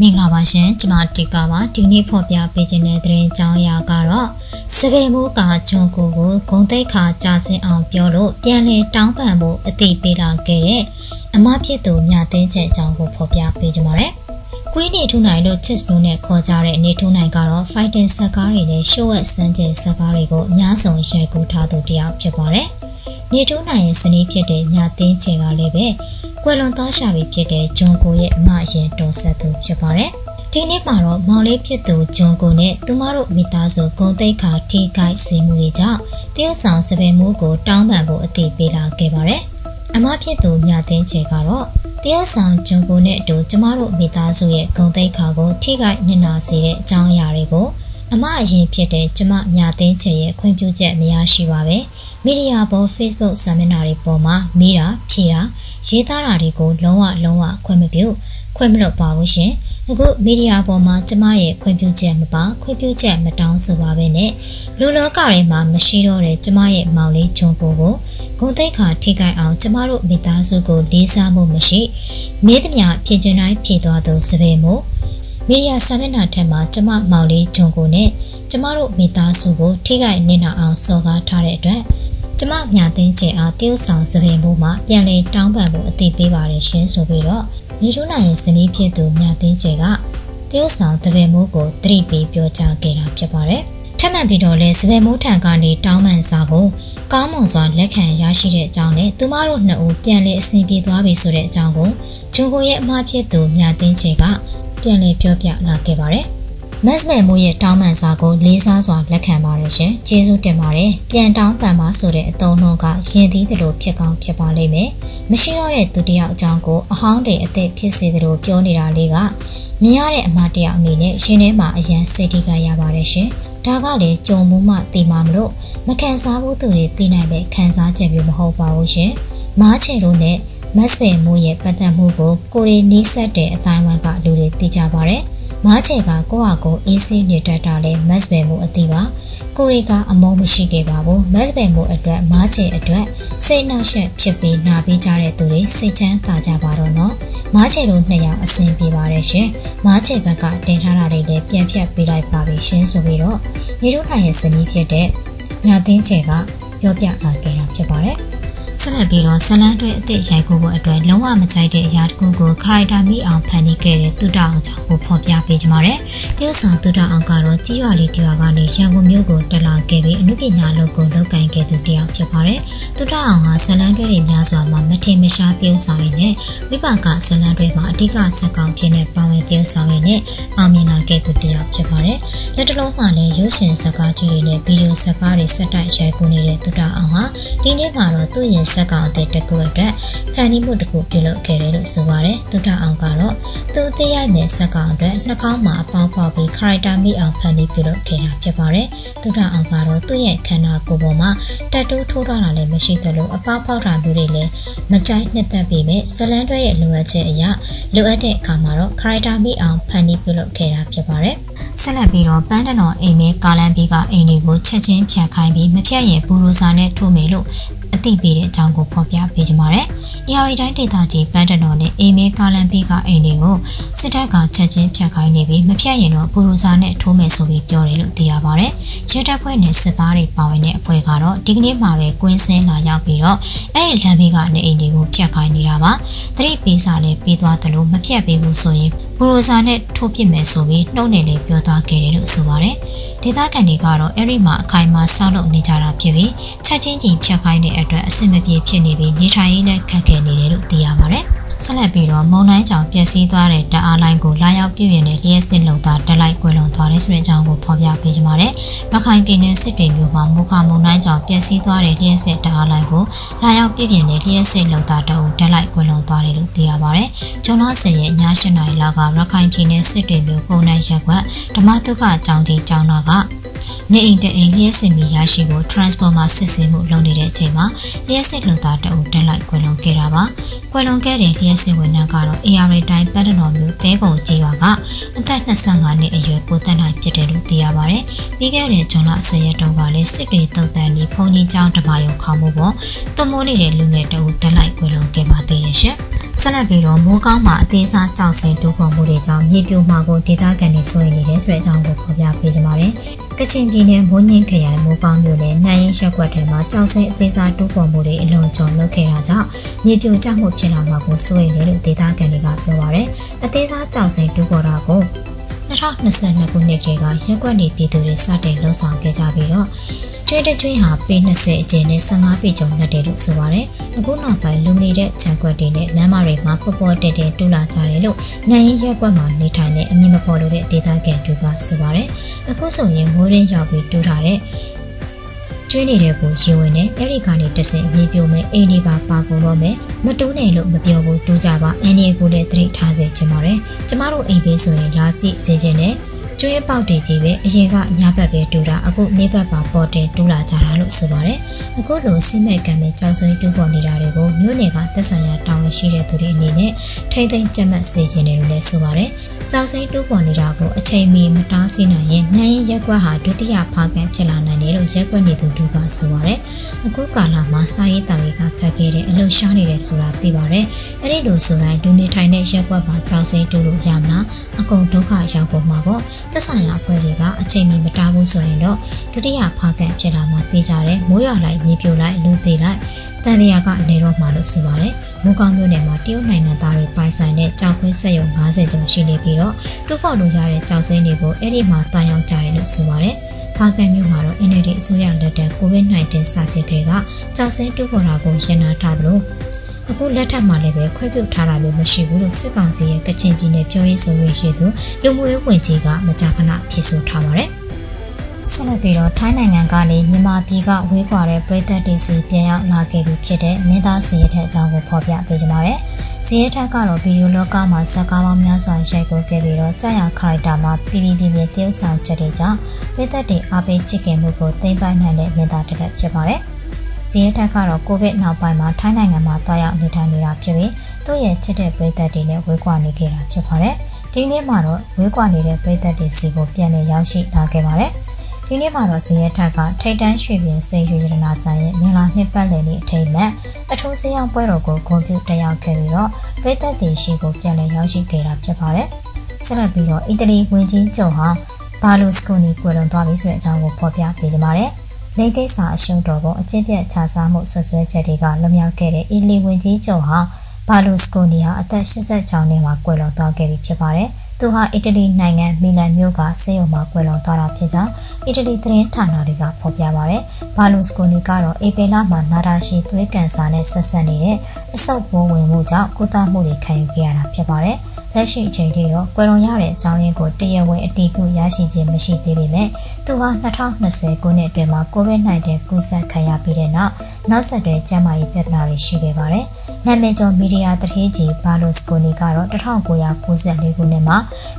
မင်္ဂလာပါရှင်ကျွန်မတီကာပါဒီနေ့ဖော်ပြပေးခြင်းတဲ့သတင်းကြောင်းအရာကတော့စပယ်မိုးကဂျွန်ကိုကိုဂုံတိတ်ခါကြာစင်အောင်ပြောလို့ပြန်လည်တောင်းပန်ဖို့အသိပေးလာခဲ့တဲ့အမဖြစ်သူမြသိန်းချက်အကြောင်းကိုဖော်ပြပေးကြပါမယ်။ကွေးနေထုံနိုင်လို့ chess လို့နဲ့ခေါ်ကြတဲ့နေထုံနိုင်ကတော့ fighting ဇာတ်ကားတွေနဲ့ show ဝက်စမ်းကျင်ဇာတ်ကားတွေကိုအများဆုံးရိုက်ကူးထားသူတစ်ယောက်ဖြစ်ပါတယ်။နေထုံနိုင်ရဲ့ဇနီးဖြစ်တဲ့မြသိန်းချက်ကလည်းပဲ ကွယ်လွန်သွားရှာပြီဖြစ်တဲ့ဂျွန်ကိုရဲ့အမအရင်တော်ဆက်သူဖြစ်ပါတယ်။ဒီနေ့မှာတော့မောင်လေးဖြစ်သူဂျွန်ကိုနဲ့သူမတို့မိသားစုဂုံတိတ်ခါထိခိုက်စေမှုတွေကြောင့်တရုတ်ဆောင်စပယ်မှုကိုတောင်းပန်ဖို့အသိပေးလာခဲ့ပါတယ်။အမဖြစ်သူမြသိန်းချေကတော့တရုတ်ဆောင်ဂျွန်ကိုနဲ့အတူကျမတို့မိသားစုရဲ့ဂုံတိတ်ခါကိုထိခိုက်နစ်နာစေတဲ့အကြောင်းအရာတွေကို အမအရင်ဖြစ်တဲ့ကျမမြသိန်းချေရဲ့ခွင့်ပြုချက်မရရှိပါပဲ။မီဒီယာပေါ် Facebook စာမျက်နှာတွေပေါ်မှာမိတာဖြေတာရေးသားတာတွေကိုလုံးဝလုံးဝခွင့်မပြုခွင့်မလုပ်ပါဘူးရှင်အခုမီဒီယာပေါ်မှာကျမရဲ့ခွင့်ပြုချက်မပါခွင့်ပြုချက်မတောင်းဆိုပါပဲနဲ့လူလောကတွေမှာမရှိတော့တဲ့ကျမရဲ့မောင်လေးဂျုံပိုကိုဂုံသိက္ခာထိခိုက်အောင်ကျမတို့မိသားစုကိုလေးစားမှုမရှိမေးသမျှဖြည့်ကျင်တိုင်းဖြည့်သွားသူစပယ်မို့ မီဒီယာစာမျက်နှာထက်မှာကျမမောင်လေးဂျုံကိုနဲ့ကျမတို့မိသားစုကိုထိခိုက်နေနာအောင်စော်ကားထားတဲ့အတွက်ကျမမြသိန်းချင်အားတရုတ်ဆောင်စပယ်မိုးမှာပြန်လည်တောင်းပန်ဖို့အသိပေးပါတယ်ရှင်ဆိုပြီးတော့နေထိုးနိုင်ရဲ့ဇနီးဖြစ်သူမြသိန်းချင်ကတရုတ်ဆောင်တပယ်မိုးကိုသတိပေးပြောကြားခဲ့တာဖြစ်ပါတယ်။ထပ်မံပြီးတော့လဲစပယ်မိုးထံကနေတောင်းပန်စာကိုကောင်းမွန်စွာလက်ခံရရှိတဲ့အကြောင်းနဲ့သူမတို့နှစ်ဦးပြန်လည်အဆင်ပြေသွားပြီဆိုတဲ့အကြောင်းကိုဂျုံကိုရဲ့အမဖြစ်သူမြသိန်းချင်က ပြန်လည်ပြောပြလာခဲ့ပါတယ်။မက်စမယ်မိုးရဲ့တောင်းပန်စာကိုလေးစားစွာလက်ခံပါတယ်ရှင်။ကျေးဇူးတင်ပါတယ်။ပြန်တောင်းပန်ပါဆိုတဲ့အသုံးနှုန်းကရင်သီးသလိုဖြစ်ကောင်းဖြစ်ပါလိမ့်မယ်။မရှိတော့တဲ့သူတယောက်အကြောင်းကိုအဟောင်းတွေအသက်ဖြစ်စေသလိုပြောနေတာလေးကမြင်ရတဲ့အမှားတယောက်အနေနဲ့ရှင်ထဲမှာအရန်စိတ်ထိခိုက်ရပါတယ်ရှင်။ဒါကလည်းကြုံမှုမှသိမှာမလို့မခံစားဘူးသူတွေသိနိုင်ပဲခံစားချက်မျိုးမဟုတ်ပါဘူးရှင်။မားချေတို့နဲ့ မက်စမယ်မိုးရဲ့ပတ်သက်မှုကိုကိုရီနီးဆက်တဲ့အတိုင်းဝိုင်းကလူတွေသိကြပါတယ်။မားချေကကိုယ့်ဟာကိုယ်အေးဆေးနေတတ်တာလဲမက်စ်ဘယ်မှုအသိပါကိုရီကအမုန်းမရှိခဲ့ပါဘူးမက်စ်ဘယ်မှုအတွက်မားချေအတွက်စိတ်နှောက်ယှက်ဖြစ်ပြီးနာပြီးကြတဲ့သူတွေစိတ်ချမ်းသာကြပါတော့နော်မားချေတို့နှစ်ယောက်အဆင်ပြေပါတယ်ရှင်မားချေဘက်ကတင်ထားတာတွေလည်းပြန်ဖြတ်ပေးလိုက်ပါပြီရှင်ဆိုပြီးတော့နေတို့နိုင်ရဲ့ဇနီးဖြစ်တဲ့ညာသိန်းချေကပြောပြလာခဲ့တာဖြစ်ပါတယ် ဆက်လက်ပြီးတော့ဇလန်းတွဲအသစ်ရိုက်ကူးဖို့အတွက်လုံးဝမကြိုက်တဲ့အရာတစ်ခုကိုခရိုက်တာမိအောင်ဖန်တီးခဲ့တဲ့သူတအောင်ကြောင့်ကိုဖော်ပြပေးကြပါရယ်။တရုတ်ဆောင်သူတအောင်ကတော့ကြီးရွာလေးတရွာကနေရန်ကုန်မြို့ကိုတက်လာခဲ့ပြီးအမှုပညာလုပ်ကိုလုပ်ကိုင်ခဲ့သူတယောက်ဖြစ်ပါတယ်။သူတအောင်ဟာဇလန်းတွဲတွေများစွာမှာမထင်မရှားတရုတ်ဆောင်ရင်းနဲ့ဝိပါကဇလန်းတွဲမှာအဓိကဇက်ကောင်ဖြစ်တဲ့ပါဝင်တရုတ်ဆောင်ရင်းနဲ့အောင်မြင်လာခဲ့သူတယောက်ဖြစ်ပါတယ်။လက်တလုံးမှာလည်းရုပ်ရှင်ဇာတ်ကားကြီးတွေနဲ့ဗီဒီယိုဇာတ်ကားတွေဆက်တိုက်ရိုက်ကူးနေတဲ့သူတအောင်ဟာဒီနေ့မှာတော့သူ့ရဲ့ဇက်ကောင်အသစ်တစ်ခုအတွက်ဖန်တီးမှုတစ်ခုပြုလုပ်ခဲ့တယ်လို့ဆိုပါတယ်။သူတအောင်ကတော့သူအသေးရိုက်မဲ့ဇက်ကောင်အတွက်နှာခေါင်းမှာအပေါင်းပေါက်ပြီး character မိအောင်ဖန်တီးပြုလုပ်ခဲ့တာဖြစ်ပါတယ်။သူတအောင်ကတော့သူ့ရဲ့ခန္ဓာကိုယ်ပေါ်မှာတက်တိုးထိုးထားတာလည်းမရှိသလိုအပေါက်ပေါက်တာမျိုးတွေလည်းမကြိုက်နှစ်သက်ပေမဲ့ဇလန်တွဲရဲ့လိုအပ်ချက်အရလိုအပ်တဲ့အခါမှာတော့ character မိအောင်ဖန်တီးပြုလုပ်ခဲ့တာဖြစ်ပါတယ်။ဆက်လက်ပြီးတော့ပန်းတနော်အိမ်မဲကာလန်ဘီကအိမ်တွေကိုချက်ချင်းဖြတ်ခိုင်းပြီးမဖြတ်ရင်ဘူရိုစာနဲ့ထိုးမယ်လို့အ သိပေးတဲ့အကြောင်းကိုဖော်ပြပေးကြပါမယ်။ AR တိုင်းဒေသကြီးပန်းတနော်နဲ့အိမ်မဲကာလန်ဘေးကအိမ်တွေကိုစစ်တပ်ကချက်ချင်းဖြတ်ခိုင်းနေပြီးမဖြတ်ရင်တော့ဘူရိုဇာနဲ့ထိုးမယ်ဆိုပြီးပြောတယ်လို့သိရပါဗျ။ရဲတပ်ဖွဲ့နဲ့စစ်သားတွေပါဝင်တဲ့အဖွဲ့ကတော့ဒီကနေ့မှပဲကွင်းစင်းလာရောက်ပြီးတော့အဲ့ဒီလမ်းဘေးကနေအိမ်တွေကိုဖြတ်ခိုင်းနေတာပါ။တတိပေးစာလည်းပေးသွားတယ်လို့မဖြတ်ပေးဘူးဆိုရင် ဘူရိုဇာနဲ့ထိုးပစ်မယ်ဆိုပြီးနှုတ်နေနေပြောသွားခဲ့တယ်လို့ဆိုပါတယ်။ဒေသခံတွေကတော့အဲ့ဒီမှာအခိုင်အမာဆောက်လုပ်နေကြတာဖြစ်ပြီးချက်ချင်းချင်းဖြတ်ခိုင်းတဲ့အတွက်အဆင်မပြေဖြစ်နေပြီးနေထိုင်ရေးနဲ့ခက်ခဲနေတယ်လို့သိရပါတယ်။ ဆက်လက်ပြီးတော့မုံတိုင်းကြောင့်ပျက်စီးသွားတဲ့တအားလိုင်းကိုလာရောက်ပြည်ပြင်းတဲ့လျှက်စစ်လုံသားတက်လိုက်ကွယ်လွန်သွားတဲ့ဆိုတဲ့အကြောင်းကိုဖော်ပြပေးကြပါမယ်။ရခိုင်ပြည်နယ်စစ်တွေမြို့မှာမူခမုံတိုင်းကြောင့်ပျက်စီးသွားတဲ့လျှက်စစ်တအားလိုင်းကိုလာရောက်ပြည်ပြင်းတဲ့လျှက်စစ်လုံသားတအုပ်တက်လိုက်ကွယ်လွန်သွားတယ်လို့သိရပါတယ်။ဂျုံလာဆယ်ရဲ့ည၈နာရီလောက်ကရခိုင်ပြည်နယ်စစ်တွေမြို့ပုံနိုင်ရက်ကွက်ဓမ္မတုခအကြောင်းကြီးကျောင်းတော်ကနေအိမ်တအိမ်လျှက်စစ်မီရရှိဖို့ transformer စစ်ဆေးမှုလုပ်နေတဲ့အချိန်မှာလျှက်စစ်လုံသားတအုပ်တက်လိုက်ကွယ်လွန်ခဲ့တာပါ။ကွယ်လွန်ခဲ့တဲ့လျှက်စစ်ဝန်ထမ်းကတော့ AR တိုင်းပတ်တတော်မျိုးသဲကုံကြီးရွာကအသက်25နှစ်အရွယ်ကိုတက်နိုင်ဖြစ်တယ်လို့သိရပါတယ်။ပြီးခဲ့တဲ့ဇွန်လ10ရက်တုန်းကလည်းစစ်တွေတုတ်တန်ဒီဖုန်ကြီးကျောင်းဓမ္မယုံခေါမှုပေါ်တမိုးနေတဲ့လူငယ်တအုပ်တက်လိုက်ကွယ်လွန်ခဲ့ပါသေးရဲ့ရှင်။ ဆက်လက်ပြီးတော့မိုးကောင်းမှာအသေးစားကြောက်စင်တူပေါ်မှုတွေကြောင့်မြေပြိုမှာကိုဒေသခံတွေစိုးရိမ်နေတယ်ဆိုတဲ့အကြောင်းကိုဖော်ပြပေးကြပါမယ်။ကချင်ပြည်နယ်မိုးညင်းခရိုင်မိုးကောင်းမြို့နယ်နှမ်းရင်ရက်ကွက်ထဲမှာကြောက်စင်အသေးစားတူပေါ်မှုတွေအလွန်ကြုံလုပ်ခဲ့တာကြောင့်မြေပြိုကျမှုဖြစ်လာမှာကိုစိုးရိမ်တယ်လို့ဒေသခံတွေကပြောပါရယ်။အသေးစားကြောက်စင်တူပေါ်တာကို 2022ခုနှစ်ကရက်ကွက်နေပြည်သူတွေစတင်လှုံ့ဆော်ခဲ့ကြပြီးတော့ကျွေးတကျွေးဟာပေ20အကျယ်နဲ့15ပေကျော်နဲ့တယ်လို့ဆိုပါတယ်။အခုနောက်ပိုင်းလူနေတဲ့ခြံကွက်တွေနဲ့လမ်းမတွေမှာပေါ်ပေါ်တဲတဲတူလာကြတယ်လို့နိုင်ရင်ရက်ကွက်မှာနေထိုင်တဲ့အမည်မဖော်လို့တဲ့ဒေသခံတွေကဆိုပါတယ်။အခုဆိုရင်မိုးရင်းရောက်ပြီးတူထားတဲ့ ကျွေးနေတဲ့ကိုရေဝင်နဲ့အဲ့ဒီကနေတဆင်မြေပြိုမဲ့အိမ်ဒီပါပါကုန်တော့မယ်မတိုးနဲ့လို့မပြောဘူးတူးကြပါအန်ဒီကိုလည်းသတိထားစေချင်ပါတယ်ကျမတို့အိမ်ပေးဆိုရင်လာစီစေခြင်းနဲ့ ကျွေးပေါက်တွေကြီးပဲအရင်ကညဘက်ပဲတူတာအခုနေ့ဘက်ပါပေါ်တင်တူလာကြတာလို့ဆိုပါတယ်အခုလိုစိမဲ့ကံနဲ့ကြောင်စွင်းတူပေါ်နေတာတွေကိုမြို့နယ်ကသက်ဆိုင်ရာတာဝန်ရှိတဲ့သူတွေအနေနဲ့ထိမ့်သိမ့်ကြက်မှတ်စေခြင်းတယ်လို့လည်းဆိုပါတယ်ကြောင်စိမ်းတူပေါ်နေတာကိုအချိန်မီမတားဆီးနိုင်ရင်နှမ်းရင်ရက်ကွက်ဟာဒုတိယဖားကန်ဖြစ်လာနိုင်တယ်လို့ရက်ကွက်နေသူတို့ကဆိုပါတယ်အခုကာလမှာစာရေးတောင်တွေကခက်ခဲတဲ့အလှူရှားနေတယ်ဆိုတာသိပါတယ်အဲ့ဒီလိုဆိုတိုင်းဒုနေထိုင်တဲ့ရက်ကွက်မှာကြောင်စိမ်းတူလို့ရမလားအကုန်ဒုက္ခရောက်ပေါ်မှာပေါ့သက်ဆိုင်ရာအဖွဲ့တွေကအချိန်မီမတားဘူးဆိုရင်တော့ဒုတိယဖားကန်ဖြစ်လာမှသိကြတယ်မိုးရွာလိုက်မြေပြိုလိုက်လူသေးလိုက်တန်တရာကနေတော့မှလို့ဆိုပါတယ်မိုးကောင်းမြို့နယ်မှာတရုတ်နိုင်ငံသားတွေပိုင်ဆိုင်တဲ့ကြောက်ခွင်းစက်ရုံ90ကျော်ရှိနေပြီးတော့တူဖောက်လို့ရတဲ့ကြောက်စိမ်းတွေကိုအဲ့ဒီမှာတာယောင်ကြတယ်လို့ဆိုပါတယ်ဖားကန်မြို့မှာတော့ NLD အစိုးရလက်ထက် COVID-19 စဖြစ်ခဲ့ကကြောက်စိမ်းတူဖော်တာကိုရန်နာထားသလို အခုလက်ထက်မှာလည်းပဲခွဲပြုတ်ထားတာမျိုးမရှိဘူးလို့စစ်ကောင်စီရဲ့ကချင်ပြည်နယ်ပြောရေးဆိုခွင့်ရှိသူလူမှုရေးဝန်ကြီးကမကြာခဏဖြစ်ဆိုထားပါတယ်။ဆက်လက်ပြီးတော့ထိုင်းနိုင်ငံကနေမြန်မာပြည်ကဝေးကွာတဲ့ပြည်သက်တွေစီပြန်ရောက်လာခဲ့ပြီဖြစ်တဲ့မင်းသားစီရတဲ့အကြောင်းကိုဖော်ပြပေးကြပါမယ်။စီရထက်ကတော့ဗီဒီယိုလောကမှာဇာတ်ကားပေါင်းများစွာရိုက်ကူးခဲ့ပြီးတော့ကြာရခရိုက်တာမှာပြည်ပြည်ပြည်ပြည်တရုပ်ဆောင်ချက်တွေကြောင့်ပြည်သက်တွေအားပေးချစ်ခင်မှုကိုသိမ့်ပိုက်နိုင်တဲ့မင်းသားတစ်ခါဖြစ်ပါတယ်။ ဇီးရဲတက်ကတော့ကိုဗစ်နောက်ပိုင်းမှာထိုင်းနိုင်ငံမှာတွားရောက်နေထိုင်နေတာဖြစ်ပြီးသူ့ရဲ့ချစ်တဲ့ပရိသတ်တွေနဲ့ဝေးကွာနေခဲ့တာဖြစ်ပါတယ်။ဒီနေ့မှာတော့ဝေးကွာနေတဲ့ပရိသတ်တွေစီကိုပြန်လည်ရောက်ရှိလာခဲ့ပါတယ်။ဒီနေ့မှာတော့ဇီးရဲထက်ကထိတ်တန်းရွှေပြင်စိန်ရွှေရတနာဆိုင်ရဲ့မင်္ဂလာနှစ်ပတ်လည်နေ့အထိမ်းအမှတ်အထူးစည်းအောင်ပွဲတော်ကိုဂုဏ်ပြုတက်ရောက်ခဲ့ပြီးတော့ပရိသတ်တွေရှိကိုပြန်လည်ရောက်ရှိခဲ့တာဖြစ်ပါတယ်။ဆက်လက်ပြီးတော့အီတလီဝင်ကြီးချုပ်ဟာဘာလိုစကိုနီကွယ်လွန်သွားပြီဆိုတဲ့အကြောင်းကိုဖော်ပြပေးကြပါမယ်။ လိကိစ္စအရှုံးတော်ကိုအကျင့်ပြတ်ခြားစားမှုဆွဆွဲချက်တွေကလွန်မြောက်ခဲ့တဲ့အီလီဝင်ကြီးချုပ်ဟာဘာလူစကိုနီဟာအသက်86နှစ်မှာကွယ်လွန်သွားခဲ့ပြီဖြစ်ပါတယ်။သူဟာအီတလီနိုင်ငံမီလန်မြို့ကဆေးရုံမှာကွယ်လွန်သွားတာဖြစ်ကြောင်းအီတလီသတင်းဌာနတွေကဖော်ပြပါဗျ။ဘာလူစကိုနီကတော့အေပယ်လမှာနာတာရှည်သွေးကန်ဆာနဲ့ဆက်ဆက်နေတဲ့အဆုတ်ဘိုးဝင်မှုကြောင့်ကုသမှုတွေခံယူခဲ့ရတာဖြစ်ပါတယ်။ လက်ရှိအချိန်ထိတော့ကွယ်လွန်ရတဲ့အကြောင်းရင်းကိုတရားဝင်အတည်ပြုရရှိခြင်းမရှိသေးပေမဲ့သူဟာ2020ခုနှစ်အတွင်းမှာ COVID-19 ကူးစက်ခံရပြီးတဲ့နောက်နောက်ဆက်တွဲကျန်းမာရေးပြဿနာတွေရှိခဲ့ပါတယ်။နာမည်ကျော်မီဒီယာတထေးကြီးဘာလိုစကိုနီကတော့1994ခုနှစ်မှာ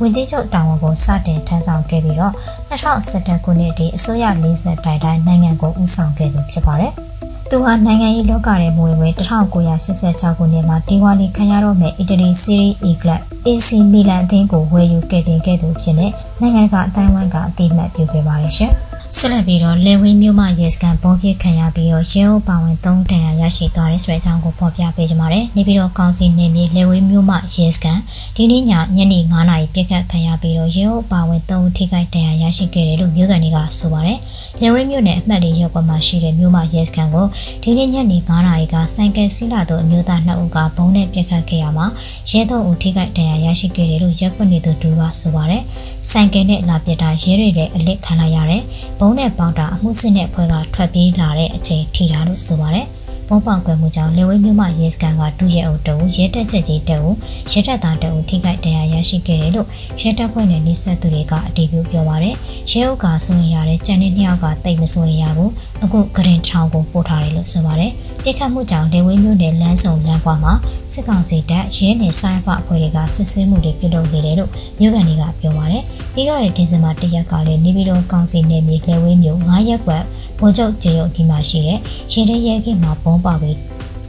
ဝင်ကြီးချုပ်တာဝန်ကိုစတင်ထမ်းဆောင်ခဲ့ပြီးတော့2017ခုနှစ်အထိအစိုးရ40တိုင်တိုင်းနိုင်ငံကိုဦးဆောင်ခဲ့သူဖြစ်ပါတယ်။ သူဟာနိုင်ငံရေးလောကထဲမဝင်ဝင်1986ခုနှစ်မှာဒီဝါလီခံရတော့မဲ့အီတလီစီးရီး E ကလပ် AC မီလန်အသင်းကိုဝယ်ယူခဲ့တင်ခဲ့သူဖြစ်တဲ့နိုင်ငံကအတိုင်းဝိုင်းကအတိအမှတ်ပြုခဲ့ပါတယ်ရှင်။ ဆက်လက်ပြီးတော့လေဝင်းမြို့မှရဲစခန်းပုံပြစ်ခံရပြီးတော့ရဲအုပ်ပါဝင်၃တန်ရာရရှိသွားတဲ့ဆိုတဲ့အကြောင်းကိုဖော်ပြပေးကြပါမယ်။နေပြီးတော့ကောင်စီနေမြေလေဝင်းမြို့မှရဲစခန်းဒီနေ့ညညနေ9:00နာရီပြစ်ခတ်ခံရပြီးတော့ရဲအုပ်ပါဝင်၃ဦးထိခိုက်ဒဏ်ရာရရှိခဲ့တယ်လို့မြို့ကန်တွေကဆိုပါတယ်။လေဝင်းမြို့နယ်အမှတ်လေးရပ်ကွက်မှာရှိတဲ့မြို့မှရဲစခန်းကိုဒီနေ့ညနေ9:00နာရီကဆိုင်ကယ်စီးလာသောအမျိုးသား2ဦးကဘုံနဲ့ပြစ်ခတ်ခဲ့ရမှာရဲ၃ဦးထိခိုက်ဒဏ်ရာရရှိခဲ့တယ်လို့ရပ်ကွက်နေသူတို့ကဆိုပါတယ်။ဆိုင်ကယ်နဲ့လာပစ်တာရဲတွေလည်းအလစ်ခံလိုက်ရတယ်။ဘုံနဲ့ပေါက်တာအမှုစစ်နဲ့ဖွဲ့ကထွက်ပြေးလာတဲ့အချိန်ထိတာလို့ဆိုပါတယ်။ဘုံပေါက်ကွယ်မှုကြောင့်လေဝဲမြို့မှရဲစခန်းကဒုရဲအုပ်တအုပ်ရဲတပ်ချက်ကြီးတအုပ်ရဲတပ်သားတအုပ်ထိခိုက်ဒဏ်ရာရရှိခဲ့တယ်လို့ရဲတပ်ဖွဲ့နဲ့နှိဆက်သူတွေကအတည်ပြုပြောပါတယ်။ရဲအုပ်ကဆိုရင်ရတဲ့ကြံတဲ့နှစ်ယောက်ကတိတ်မဆိုရင်ရဘူး။ အခုဂရင်ထောင်ကိုပို့ထားတယ်လို့ဆိုပါတယ်။ပြစ်ခတ်မှုကြောင့်လေဝင်းမြို့နယ်လမ်းစုံလမ်းကွာမှာစစ်ကောင်စီတပ်ရဲနယ်ဆိုင်ဖအဖွဲ့တွေကစစ်ဆေးမှုတွေပြုလုပ်နေတယ်လို့မြို့ကန်တွေကပြောပါတယ်။ပြီးခဲ့တဲ့ဒီဇင်ဘာ၁ရက်ကလည်းနေပြည်တော်ကောင်စီနယ်မြေလေဝင်းမြို့9ရပ်ကွက်ဗိုလ်ချုပ်ကျေရုပ်ဒီမှာရှိတဲ့ရဲရဲရဲကင်းမှာပုံပါပြီး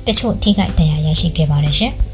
တချို့ထိခိုက်ဒဏ်ရာရရှိခဲ့ပါတယ်ရှင်။